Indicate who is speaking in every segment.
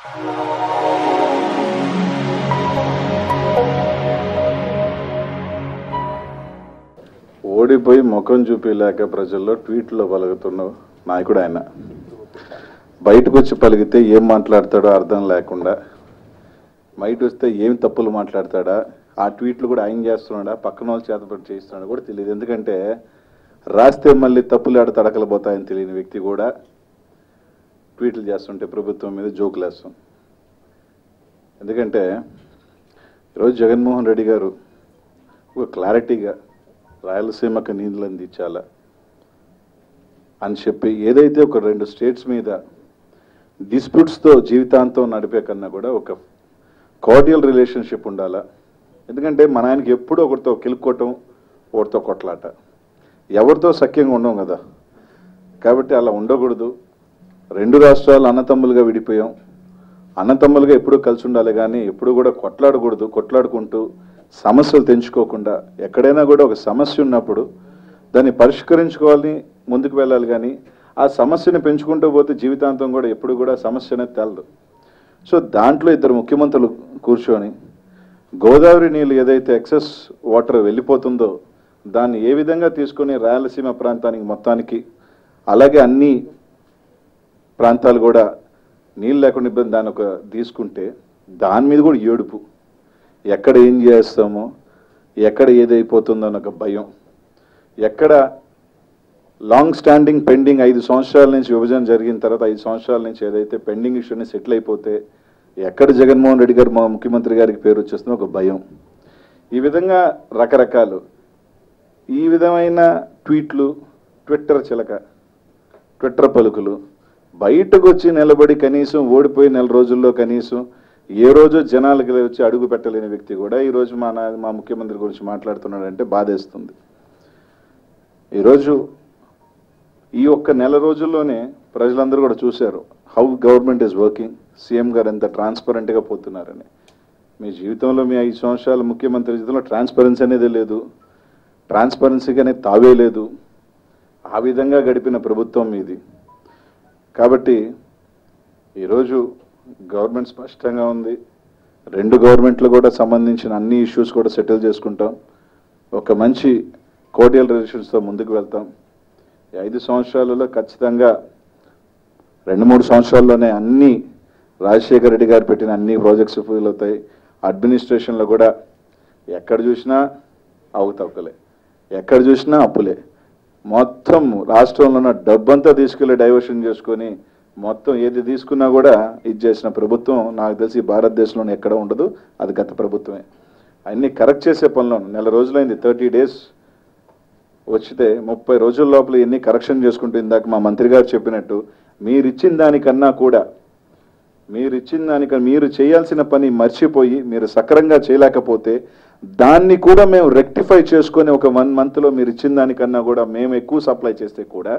Speaker 1: ఓడిపోయి ముఖం చూపించలేక ప్రజల్లో ట్వీట్లో పలుకుతున్న నాయకుడు ఆయన. బయటకు వచ్చి పలికితే ఏం మాట్లాడతాడో అర్థం లేకుండా బయట వస్తే ఏం తప్పులు మాట్లాడతాడా? ఆ ట్వీట్లు కూడా ఆయన చేస్తున్నాడా? పక్కన వాళ్ళు చేతపడి చేస్తున్నాడా కూడా తెలియదు. ఎందుకంటే రాస్తే మళ్ళీ తప్పులు ఆడ తడకలు పోతాయని తెలియని వ్యక్తి కూడా ట్వీట్లు చేస్తుంటే ప్రభుత్వం మీద జోకులు వేస్తాం. ఎందుకంటే ఈరోజు జగన్మోహన్ రెడ్డి గారు ఒక క్లారిటీగా రాయలసీమకు నీళ్ళు అందించాలా అని చెప్పి ఏదైతే ఒక రెండు స్టేట్స్ మీద డిస్ప్యూట్స్తో జీవితాంతం నడిపే కన్నా కూడా ఒక కార్డియల్ రిలేషన్షిప్ ఉండాలా? ఎందుకంటే మన ఆయనకి ఎప్పుడూ ఒకరితో కిలుక్కోవటం ఒకరితో కొట్లాట. ఎవరితో సఖ్యంగా ఉండం కదా? కాబట్టి అలా ఉండకూడదు. రెండు రాష్ట్రాలు అన్నతమ్ములుగా విడిపోయాం. అన్నతమ్ములుగా ఎప్పుడూ కలిసి ఉండాలి కానీ ఎప్పుడు కూడా కొట్లాడకూడదు కొట్లాడుకుంటూ సమస్యలు తెంచుకోకుండా ఎక్కడైనా కూడా ఒక సమస్య ఉన్నప్పుడు దాన్ని పరిష్కరించుకోవాలని ముందుకు వెళ్ళాలి కానీ ఆ సమస్యని పెంచుకుంటూ పోతే జీవితాంతం కూడా ఎప్పుడు కూడా సమస్య అనేది తెలదు. సో దాంట్లో ఇద్దరు ముఖ్యమంత్రులు కూర్చొని గోదావరి నీళ్ళు ఏదైతే ఎక్సెస్ వాటర్ వెళ్ళిపోతుందో దాన్ని ఏ విధంగా తీసుకొని రాయలసీమ ప్రాంతానికి మొత్తానికి అలాగే అన్ని ప్రాంతాలు కూడా నీళ్ళు లేకుండా ఇబ్బంది దాన్ని ఒక తీసుకుంటే దాని మీద కూడా ఏడుపు. ఎక్కడ ఏం చేస్తామో ఎక్కడ ఏదైపోతుందో అని ఒక భయం. ఎక్కడ లాంగ్ స్టాండింగ్ పెండింగ్ ఐదు సంవత్సరాల నుంచి విభజన జరిగిన తర్వాత ఐదు సంవత్సరాల నుంచి ఏదైతే పెండింగ్ ఇష్యూని సెటిల్ అయిపోతే ఎక్కడ జగన్మోహన్ రెడ్డి గారు మా ముఖ్యమంత్రి గారికి పేరు వచ్చేస్తుందో ఒక భయం. ఈ విధంగా రకరకాలు. ఈ విధమైన ట్వీట్లు ట్విట్టర్ చిలక ట్విట్టర్ పలుకులు బయటకు వచ్చి నిలబడి కనీసం ఓడిపోయి నెల రోజుల్లో కనీసం ఏ రోజు జనాలకి వచ్చి అడుగు పెట్టలేని వ్యక్తి కూడా ఈ రోజు మా నా మా ముఖ్యమంత్రి గురించి మాట్లాడుతున్నాడంటే బాధేస్తుంది. ఈరోజు ఈ ఒక్క నెల రోజుల్లోనే ప్రజలందరూ కూడా చూశారు how government is working. CM గారు ఎంత ట్రాన్స్పరెంట్గా పోతున్నారని. మీ జీవితంలో మీ ఐదు సంవత్సరాల ముఖ్యమంత్రి జీవితంలో ట్రాన్స్పరెన్సీ అనేది లేదు. ట్రాన్స్పరెన్సీగానే తావే లేదు. ఆ విధంగా గడిపిన ప్రభుత్వం మీది కాబట్టి ఈరోజు గవర్నమెంట్ స్పష్టంగా ఉంది. రెండు గవర్నమెంట్లు కూడా సంబంధించిన అన్ని ఇష్యూస్ కూడా సెటిల్ చేసుకుంటాం. ఒక మంచి కోడియల్ రిలేషన్స్తో ముందుకు వెళ్తాం. ఈ ఐదు సంవత్సరాలలో ఖచ్చితంగా రెండు మూడు సంవత్సరాల్లోనే అన్ని రాజశేఖర రెడ్డి గారు పెట్టిన అన్ని ప్రాజెక్ట్స్ ఫుల్ అవుతాయి అడ్మినిస్ట్రేషన్లో కూడా ఎక్కడ చూసినా అవతవకలే ఎక్కడ చూసినా అప్పులే. మొత్తం రాష్ట్రంలో ఉన్న డబ్బంతా తీసుకెళ్ళి డైవర్షన్ చేసుకొని మొత్తం ఏది తీసుకున్నా కూడా ఇది చేసిన ప్రభుత్వం నాకు తెలిసి భారతదేశంలోనే ఎక్కడ ఉండదు. అది గత ప్రభుత్వమే. అన్ని కరెక్ట్ చేసే పనిలో నెల రోజులైంది థర్టీ డేస్ వచ్చితే ముప్పై రోజుల లోపల ఎన్ని కరెక్షన్ చేసుకుంటూ ఇందాక మా మంత్రి గారు చెప్పినట్టు మీరిచ్చిన దానికన్నా కూడా మీరు ఇచ్చిన దానికన్నా మీరు చేయాల్సిన పని మర్చిపోయి మీరు సక్రంగా చేయలేకపోతే దాన్ని కూడా మేము రెక్టిఫై చేసుకొని ఒక వన్ మంత్లో మీరు ఇచ్చిన దానికన్నా కూడా మేము ఎక్కువ సప్లై చేస్తే కూడా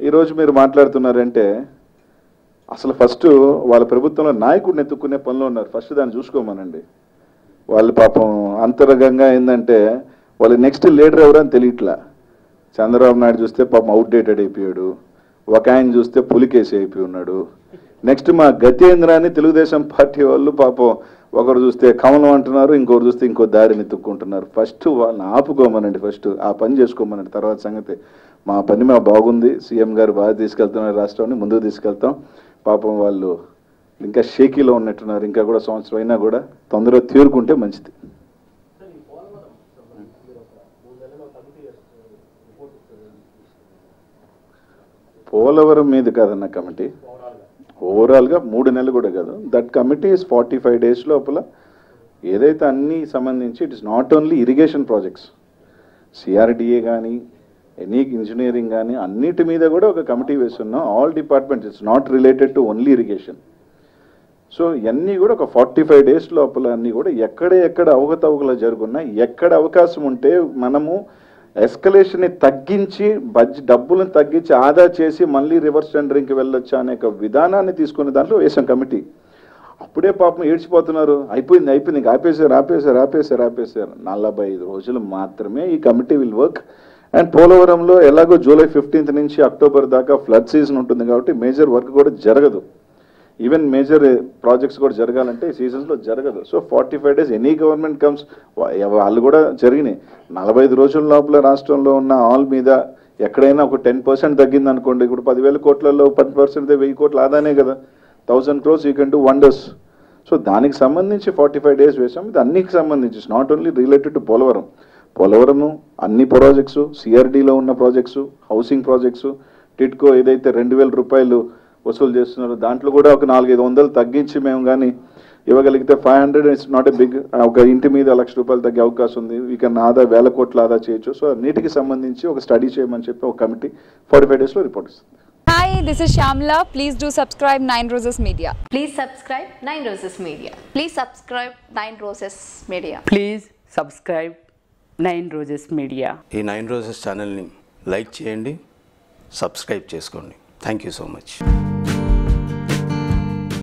Speaker 1: ఈరోజు మీరు మాట్లాడుతున్నారంటే అసలు ఫస్ట్ వాళ్ళ ప్రభుత్వంలో నాయకుడిని ఎత్తుక్కునే పనిలో ఉన్నారు. ఫస్ట్ దాన్ని చూసుకోమనండి. వాళ్ళు పాపం అంతరంగంగా ఏంటంటే వాళ్ళు నెక్స్ట్ లీడర్ ఎవరని తెలియట్లా. చంద్రబాబు నాయుడు చూస్తే పాపం అవుట్డేటెడ్ అయిపోయాడు. ఒక ఆయన చూస్తే పులికేసి అయిపోయి ఉన్నాడు. నెక్స్ట్ మా గతేంద్రాన్ని తెలుగుదేశం పార్టీ వాళ్ళు పాపం ఒకరు చూస్తే కమలం అంటున్నారు ఇంకొకరు చూస్తే ఇంకో దారిని తుక్కుంటున్నారు ఫస్ట్ వాళ్ళని ఆపుకోమనండి ఫస్ట్ ఆ పని చేసుకోమనండి. తర్వాత సంగతి మా పని మా బాగుంది. సీఎం గారు బాగా తీసుకెళ్తున్నారు రాష్ట్రాన్ని ముందుకు తీసుకెళ్తాం. పాపం వాళ్ళు ఇంకా షేకీలో ఉన్నట్టున్నారు. ఇంకా కూడా సంవత్సరం అయినా కూడా తొందరగా తీరుకుంటే మంచిది
Speaker 2: సార్ ఈ పోలవరం సంబంధించి మీరు ఒక మూడు నెలల్లో కమిటీ వేస్తున్నారు రిపోర్ట్ ఇస్తారు
Speaker 1: పోలవరం మీద కాదన్న కమిటీ. ఓవరాల్గా మూడు నెలలు కూడా కాదు. That committee is forty five days లోపల ఏదైతే అన్ని సంబంధించి it is not only irrigation projects CRDA కానీ ఎనీ ఇంజనీరింగ్ కానీ అన్నిటి మీద కూడా ఒక కమిటీ వేస్తున్నాం. All departments it's not related to only irrigation so ఇవన్నీ కూడా ఒక ఫార్టీ ఫైవ్ డేస్ లోపల అన్నీ కూడా ఎక్కడ ఎక్కడ అవకతవకలు జరుగున్నా ఎక్కడ అవకాశం ఉంటే మనము ఎస్కలేషన్ని తగ్గించి బడ్జెట్ డబ్బులను తగ్గించి ఆదా చేసి మళ్ళీ రివర్స్ టెండరింగ్కి వెళ్ళొచ్చు అనే ఒక విధానాన్ని తీసుకునే దాంట్లో వేసాం కమిటీ. అప్పుడే పాపం ఏడ్చిపోతున్నారు. అయిపోయింది అయిపోయింది ఇంకా ఆపేశారు ఆపేశారు ఆపేశారు ఆపేశారు. నలభై ఐదు రోజులు మాత్రమే ఈ కమిటీ విల్ వర్క్ అండ్ పోలవరంలో ఎలాగో జూలై ఫిఫ్టీన్త్ నుంచి అక్టోబర్ దాకా ఫ్లడ్ సీజన్ ఉంటుంది కాబట్టి మేజర్ వర్క్ కూడా జరగదు. ఈవెన్ మేజర్ ప్రాజెక్ట్స్ కూడా జరగాలంటే ఈ సీజన్స్లో జరగదు. So forty five days any government comes వాళ్ళు కూడా జరిగినాయి. నలభై ఐదు రోజుల లోపల రాష్ట్రంలో ఉన్న ఆల్ మీద ఎక్కడైనా ఒక టెన్ పర్సెంట్ తగ్గింది అనుకోండి. ఇప్పుడు పదివేల కోట్లలో పది పర్సెంట్ వెయ్యి కోట్లు ఆదానే కదా. Thousand crores you can do wonders so దానికి సంబంధించి ఫార్టీ ఫైవ్ డేస్ వేసాం ఇది అన్నికి సంబంధించి. Not only related to Polavaram. Polavaram అన్ని ప్రాజెక్ట్స్ సిఆర్డీలో ఉన్న ప్రాజెక్ట్స్ హౌసింగ్ ప్రాజెక్ట్స్ టిట్కో ఏదైతే రెండు వేల రూపాయలు వసూలు చేస్తున్నారో దాంట్లో కూడా ఒక నాలుగైదు వందలు తగ్గించి మేము కానీ ఇవ్వగలిగితే five hundred it's not a big ఒక ఇంటి మీద లక్ష రూపాయలు తగ్గే అవకాశం ఉంది వీ కెన్ ఆదా వేల కోట్ల ఆదా చేయొచ్చు సో నీటికి సంబంధించి ఒక స్టడీ చేయమని చెప్పి ఒక కమిటీ ఫార్టీ ఫైవ్ డేస్లో రిపోర్ట్ ఇస్తుంది
Speaker 3: Hi, this is Shamla. Please do subscribe Nine Roses Media.
Speaker 4: Please subscribe Nine Roses Media.
Speaker 5: Please subscribe Nine Roses Media.
Speaker 6: Please subscribe nine roses media
Speaker 7: ఈ nine roses ఛానల్ని like చేయండి subscribe చేసుకోండి thank you so much